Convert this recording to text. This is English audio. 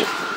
Nation.